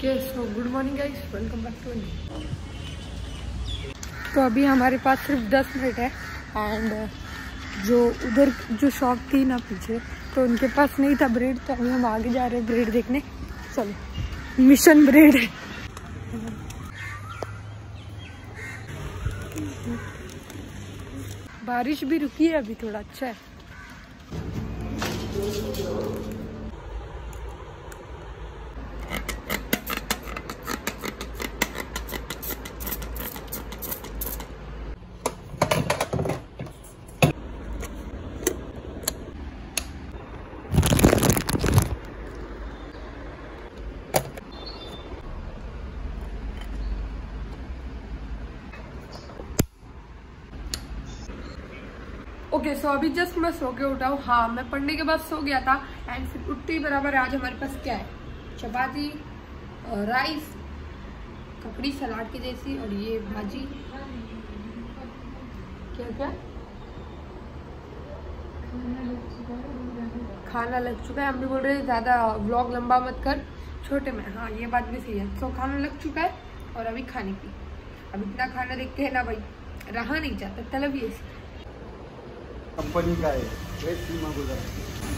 Okay so good morning guys welcome back to तो अभी हमारे पास सिर्फ़ 10 मिनट है एंड जो उधर जो शॉप थी ना पीछे तो उनके पास नहीं था ब्रेड तो अभी हम आगे जा रहे हैं ब्रेड देखने। चलो मिशन ब्रेड है बारिश भी रुकी है अभी, थोड़ा अच्छा है। ओके सो अभी जस्ट मैं सो के उठा हूँ। हाँ मैं पढ़ने के बाद सो गया था एंड फिर उठते बराबर आज हमारे पास क्या है? चपाती राइस ककड़ी सलाद की जैसी और ये भाजी। क्या क्या? खाना लग चुका है। हम भी बोल रहे हैं, ज़्यादा व्लॉग लंबा मत कर। छोटे में। हाँ ये बात भी सही है। सो, खाना लग चुका है और अभी खाने की। अब इतना खाना देखते हैं ना भाई। रहा नहीं जाता, तलब ये कंपनी का है। सीमा गुजर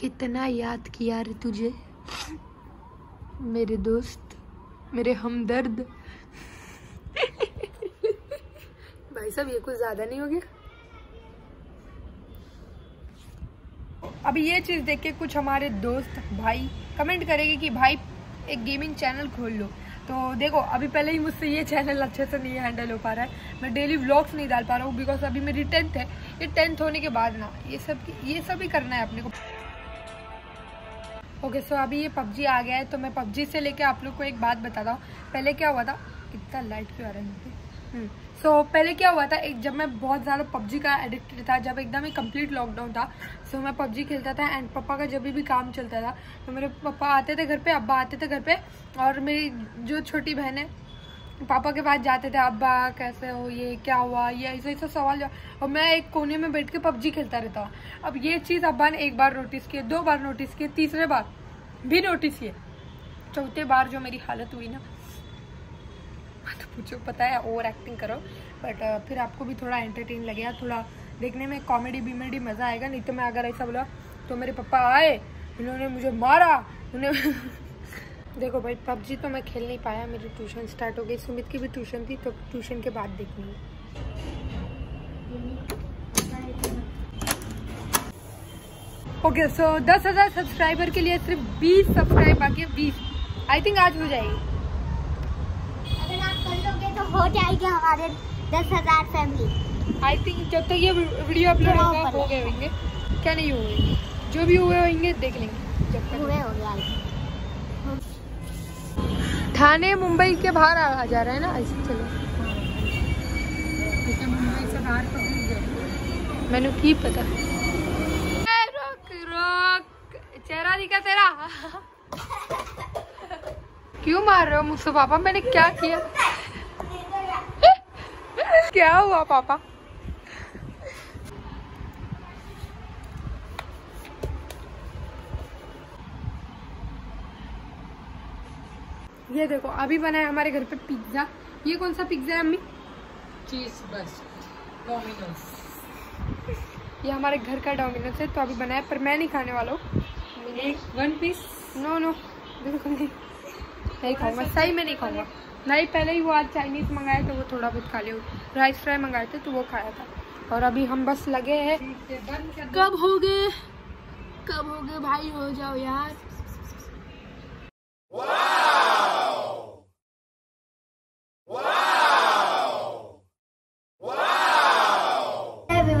कितना याद किया रे तुझे? मेरे दोस्त, मेरे हमदर्द। भाई साहब, ये कुछ ज़्यादा नहीं हो गया? अभी ये चीज़ देख के कुछ हमारे दोस्त भाई कमेंट करेंगे कि भाई, एक गेमिंग चैनल खोल लो। तो देखो, अभी पहले ही मुझसे ये चैनल अच्छे से नहीं हैंडल हो पा रहा है। मैं डेली व्लॉग्स नहीं डाल पा रहा हूँ बिकॉज़ अभी मेरी टेंथ है। ये टेंथ होने के बाद ना, ये सब ये सब ही करना है अपने को। ओके okay, सो so अभी ये पबजी आ गया है तो मैं पबजी से लेके आप लोग को एक बात बताता हूँ। पहले क्या हुआ था? कितना लाइट क्यों आ रहा है सो so, पहले क्या हुआ था एक जब मैं बहुत ज़्यादा पबजी का एडिक्टेड था जब एकदम ही कंप्लीट लॉकडाउन था सो so, मैं पबजी खेलता था एंड पापा का जब भी काम चलता था तो मेरे पापा आते थे घर पे अब्बा आते थे घर पे और मेरी जो छोटी बहन है पापा के पास जाते थे, अब्बा, कैसे हो, ये क्या हुआ, ये ऐसा ऐसा सवाल और मैं एक कोने में बैठ के पबजी खेलता रहता अब ये चीज़ अब्बा ने एक बार नोटिस किए दो बार नोटिस किए तीसरे बार भी नोटिस किए चौथे बार जो मेरी हालत हुई ना तो पूछो, पता है ओवर एक्टिंग करो बट फिर आपको भी थोड़ा एंटरटेन लगेगा, थोड़ा देखने में कॉमेडी बीमेडी मज़ा आएगा, नहीं तो मैं अगर ऐसा बोला तो मेरे पापा आए उन्होंने मुझे मारा उन्हें देखो भाई पबजी तो मैं खेल नहीं पाया मेरी ट्यूशन स्टार्ट हो गई। सुमित की भी ट्यूशन थी तो ट्यूशन के बाद देखनी ओके सो दस हज़ार सब्सक्राइबर के लिए सिर्फ़ बीस सब्सक्राइब बाकी बीस। आई थिंक आज हो जाएगी। अगर आप कर लोगे तो हो जाएगी हमारे दस हज़ार फैमिली आई थिंक जब तक ये वीडियो अपलोड होगा हो गए होंगे। क्या नहीं हुए? जो भी हुए होंगे देख लेंगे। जब तक हुए हो थाने मुंबई के बाहर आ, जा रहा है ना? ऐसे चलो। मुंबई से बाहर तो मैंने की पता? रोक रोक। चेहरा दिखा तेरा। क्यों मार रहे हो मुझसे पापा? मैंने क्या किया? क्या हुआ पापा? ये देखो अभी बना है हमारे घर पे पिज्जा ये कौन सा पिज्जा है अम्मी? चीज़ बस। डोमिनोज ये हमारे घर का डोमिनोज है तो अभी बनाया पर मैं नहीं खाने वाला हूँ। एक वन पीस नो नो बिल्कुल नहीं। नहीं खाऊँगा। सही में नहीं खाऊँगा। नहीं पहले ही वो आज चाइनीज़ मंगाया तो वो थोड़ा बहुत खा लिया राइस फ्राई मंगाए थे तो वो खाया था। और अभी हम बस लगे हैं। कब हो गए? कब हो गए भाई? हो जाओ यार।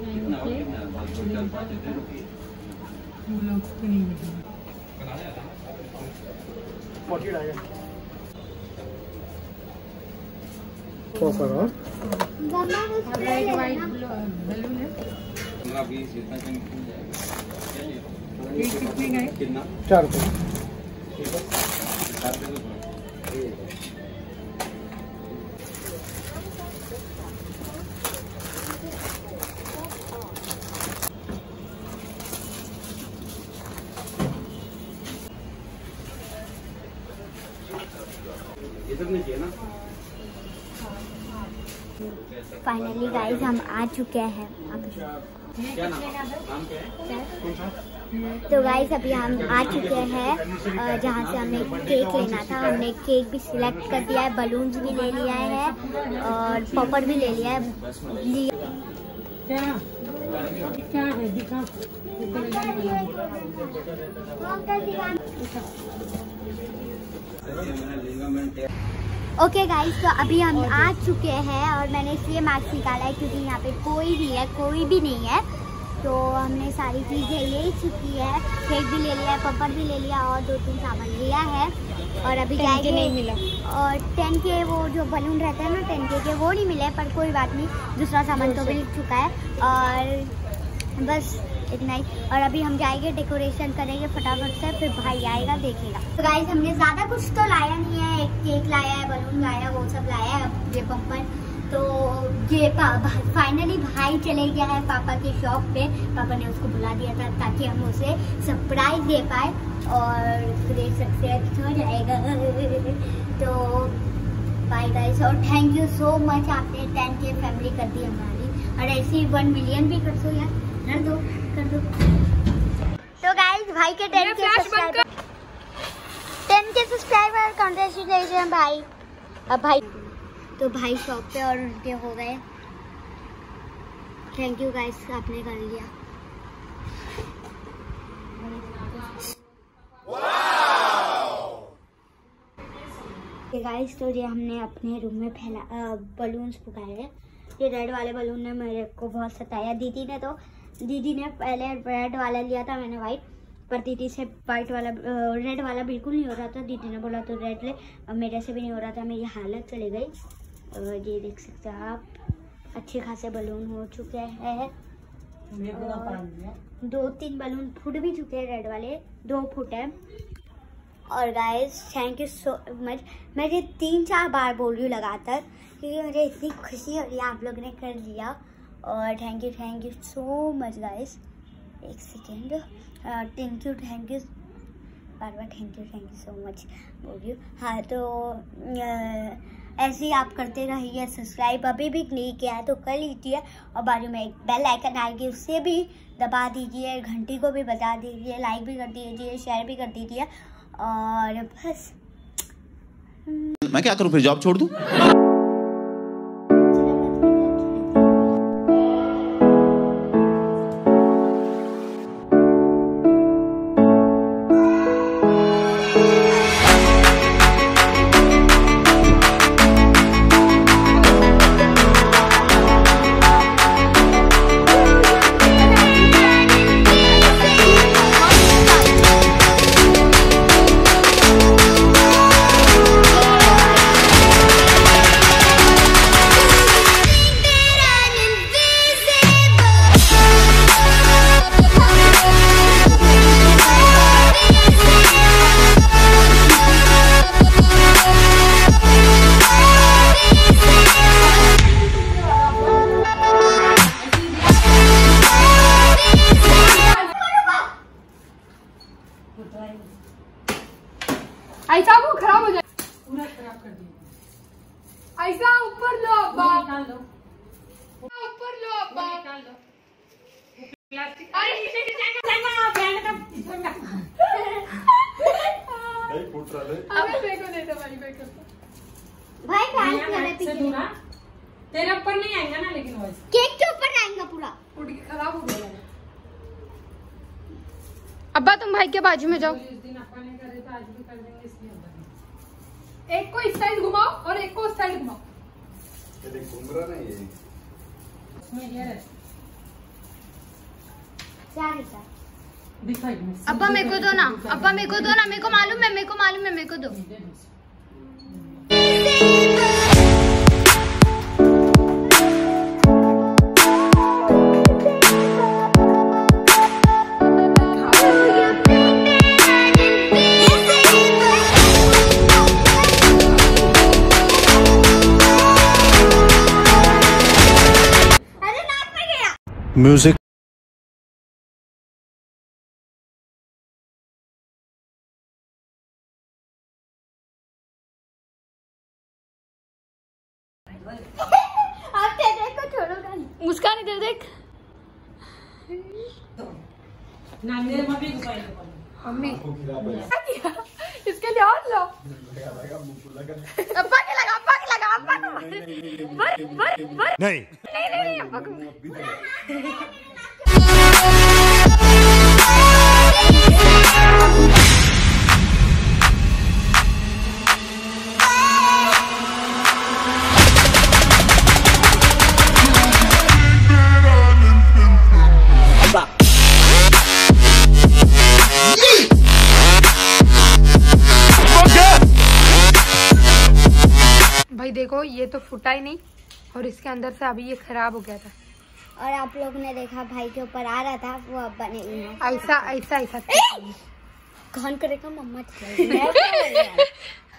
कितना और कितना दो चार पाँच है वो लोग को नहीं मिलेगा कला है ना फोर्टी आएगा सौ सर और मम्मा को अब spray एक ले वाइट लेना। बलून है पंद्रह बीस जितना कहीं मिल जाएगा चलिए ये कितने का है कितना चार रुपये ठीक है सात दे दो थोड़ा। ये सब नहीं चाहिए ना फाइनली गाइस हम आ चुके हैं। है? तो गाइस अभी हम आ चुके हैं जहाँ से हमने केक लेना था। हमने केक भी सिलेक्ट कर दिया है बलून्स भी ले लिया है और पॉपर भी ले लिया है। क्या क्या है? दिखा ऊपर जाने वाला लिगामेंट है ओके गाइस तो अभी हम आ चुके हैं और मैंने इसलिए मास्क निकाला है क्योंकि यहाँ पे कोई नहीं है कोई भी नहीं है। तो हमने सारी चीज़ें ले चुकी है। केक भी ले लिया है पपर भी ले लिया और दो तीन सामान लिया है। और अभी जाएँगे नहीं मिला। और टेन के वो जो बलून रहते हैं ना टेन के के वो नहीं मिले पर कोई बात नहीं दूसरा सामान तो मिल चुका है। और बस इतना ही। और अभी हम जाएँगे डेकोरेशन करेंगे फटाफट से, फिर भाई आएगा, देखेगा। तो गाइस हमने ज़्यादा कुछ तो लाया नहीं है। एक केक लाया है बलून लाया वो सब लाया है ये पंपन तो ये फाइनली भाई चले गया है पापा की शॉप पे। पापा ने उसको बुला दिया था ताकि हम उसे सरप्राइज़ दे पाए और फिर सक्सेस हो जाएगा। तो बाय गाइस और थैंक यू सो मच आपने टेन के फैमिली कर दी हमारी। और ऐसे वन मिलियन भी कर सो यार कर दो कर दो। तो गाइस भाई के ten K subscriber ten K subscriber congratulation भाई। अब भाई तो भाई शॉप पे और उनके हो गए। थैंक यू गाइस आपने कर लिया। गाइस तो ये हमने अपने रूम में फैला बलून्स फुकाए हैं ये रेड वाले बलून ने मेरे को बहुत सताया। दीदी ने तो दीदी ने पहले रेड वाला लिया था मैंने वाइट पर दीदी से वाइट वाला रेड वाला बिल्कुल नहीं हो रहा था। दीदी ने बोला तो रेड ले। अब मेरे से भी नहीं हो रहा था मेरी हालत चली गई। और ये देख सकते हैं आप अच्छे खासे बलून हो चुके हैं। दो तीन बलून फूट भी चुके हैं रेड वाले दो फुट है। और guys thank you so much मैं ये तीन चार बार बोल रही हूँ लगातार क्योंकि मुझे इतनी खुशी हो रही है आप लोग ने कर लिया। और thank you thank you so much guys एक second thank you thank you bar bar thank you thank you so much बोल रही हूँ. तो ऐसे ही आप करते रहिए सब्सक्राइब अभी भी नहीं किया है तो कर लीजिए और बाजू में एक बेल आइकन आएगी उससे भी दबा दीजिए, घंटी को भी बता दीजिए लाइक भी कर दीजिए शेयर भी कर दीजिए और बस। मैं क्या करूँ, फिर जॉब छोड़ दूँ? ऐसा वो खराब हो जाए। पूरा खराब कर दिया। ऐसा ऊपर लो अब्बा निकाल दो। ऊपर लो अब्बा निकाल दो। प्लास्टिक नहीं फूट रहा है। अबे फेंको दे दो वाली फेंको भाई फ़ैन मेरे पीछे। तेरे ऊपर नहीं आएगा ना लेकिन वॉइस केक के ऊपर आएगा पूरा। के खराब हो गया। अब्बा तुम भाई के बाजू में जाओ जिस दिन अपन ने करे तो आज भी कर देंगे इसलिए होगा नहीं। एक को इस साइड घुमाओ और एक को उस साइड घुमाओ। घूम रहा ना ये। उसमें ये है अब्बा मेरे को दो ना अब्बा मेरे को दो ना मेरे को मालूम है मेरे को मालूम है मेरे को दो। गया म्यूज़िक आप तेरे को छोड़ोगा नहीं मुस्कान इधर देख मम्मी है? इसके लिए और लो अब्बा के लगा अब्बा के लगा अब्बा नहीं। नहीं भाई देखो ये तो फुटा ही नहीं। और इसके अंदर से अभी ये खराब हो गया था। और आप लोग ने देखा भाई के ऊपर आ रहा था वो अब बने ऐसा ऐसा ऐसा। कौन करेगा मम्मा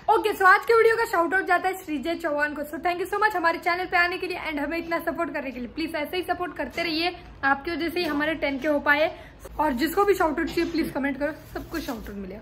ओके सो आज के वीडियो का शाउट आउट जाता है श्रीजय चौहान को। So thank you so much हमारे चैनल पे आने के लिए एंड हमें इतना सपोर्ट करने के लिए। प्लीज़ ऐसे ही सपोर्ट करते रहिए आपकी वजह से ही हमारे टेन के हो पाए। और जिसको भी शाउट आउट चाहिए प्लीज़ कमेंट करो। सबको शाउट आउट मिलेगा